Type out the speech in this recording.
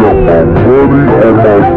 got my money on my.